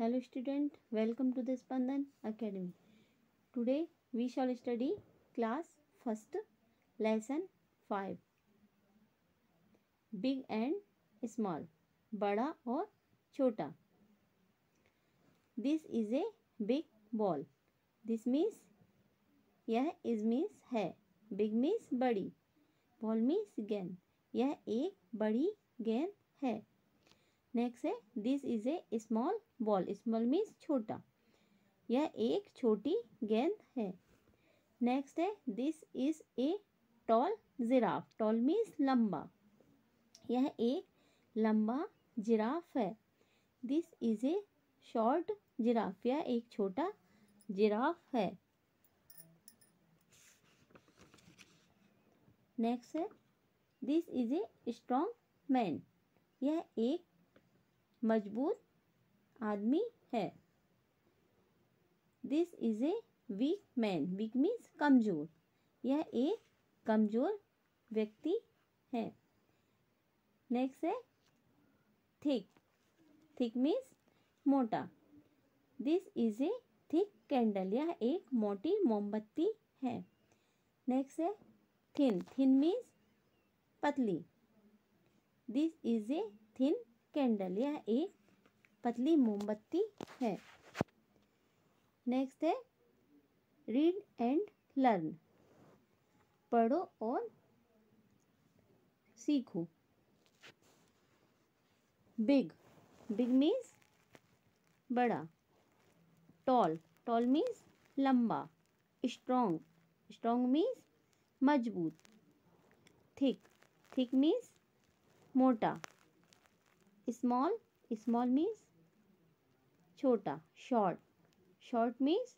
Hello student, welcome to the Spandan Academy. Today we shall study class first lesson 5. Big and small, बड़ा और छोटा. This is a big ball. This means यह is means है. Big means बड़ी. Ball means गेंद. यह एक बड़ी गेंद है. नेक्स्ट है this is a small ball small means छोटा. यह एक छोटी गेंद है. नेक्स्ट है this is a tall giraffe tall means लंबा. यह एक लंबा जिराफ है. This is a short giraffe यह एक छोटा जिराफ है. नेक्स्ट है this is a strong man यह एक मज़बूत आदमी है। This is a weak man weak means कमज़ोर। यह एक कमज़ोर व्यक्ति है। नेक्स्ट है थिक थिक मीन्स मोटा। This is a thick candle यह एक मोटी मोमबत्ती है। नेक्स्ट है थिन थिन मीन्स पतली। This is a thin candle यह एक पतली मोमबत्ती है। नेक्स्ट है रीड एंड लर्न पढ़ो और सीखो। बिग बिग मीन्स बड़ा। टॉल टॉल मीन्स लंबा। स्ट्रॉन्ग स्ट्रॉन्ग मीन्स मज़बूत। थिक थिक मीन्स मोटा। स्मॉल स्मॉल मीन्स छोटा शॉर्ट शॉर्ट मीन्स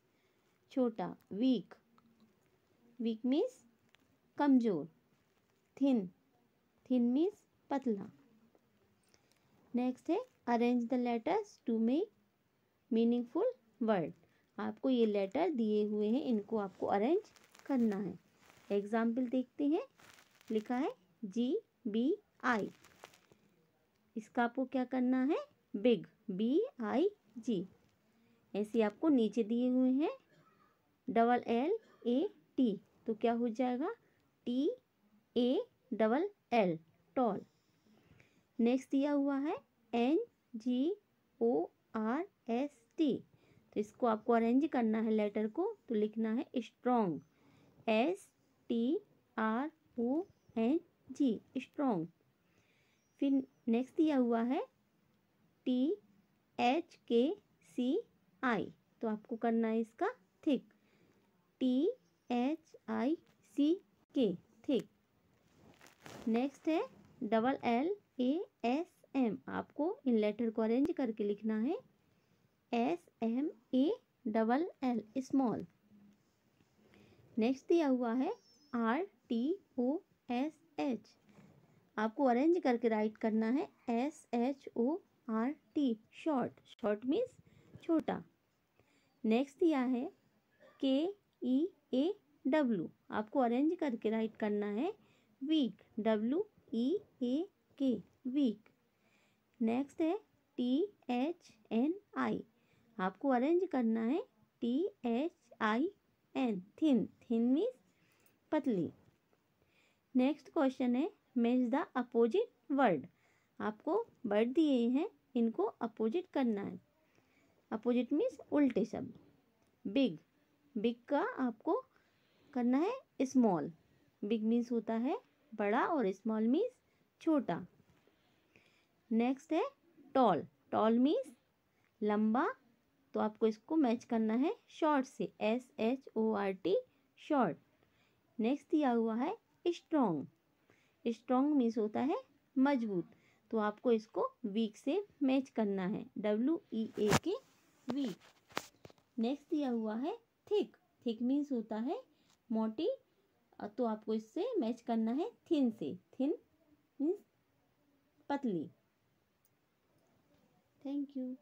छोटा वीक वीक मीन्स कमज़ोर थिन थिन मीन्स पतला. नेक्स्ट है arrange the letters to make meaningful word आपको ये लेटर दिए हुए हैं, इनको आपको अरेंज करना है. एग्ज़ाम्पल देखते हैं. लिखा है जी बी आई इसका आपको क्या करना है? बिग बी आई जी ऐसे आपको नीचे दिए हुए हैं डबल एल ए टी तो क्या हो जाएगा? T A double L tall next दिया हुआ है N G O R S T तो इसको आपको अरेंज करना है लेटर को तो लिखना है strong S T R O N G strong फिर नेक्स्ट दिया हुआ है टी एच के सी आई तो आपको करना है इसका thick T H I C K thick next है double L A S M आपको इन लेटर को अरेंज करके लिखना है। S M A double L small next दिया हुआ है R T O S H आपको अरेंज करके राइट करना है S H O R T short short means छोटा. नेक्स्ट दिया है के ई ए डब्लू आपको अरेंज करके राइट करना है weak W E A K weak next है टी एच एन आई आपको अरेंज करना है T H I N thin thin means पतली. नेक्स्ट क्वेश्चन है मैच द अपोजिट वर्ड आपको वर्ड दिए हैं, इनको अपोजिट करना है। अपोजिट मीन्स उल्टे शब्द। बिग बिग का आपको करना है स्मॉल बिग मीन्स होता है बड़ा और स्मॉल मीन्स छोटा। नेक्स्ट है टॉल टॉल मीन्स लंबा तो आपको इसको मैच करना है शॉर्ट से। S H O R T short next दिया हुआ है स्ट्रॉन्ग स्ट्रॉन्ग मीन्स होता है मज़बूत। तो आपको इसको वीक से मैच करना है W E A K weak. Next दिया हुआ है थिक थिक मीन्स होता है मोटी। तो आपको इससे मैच करना है थिन से। थिन मीन्स पतली। Thank you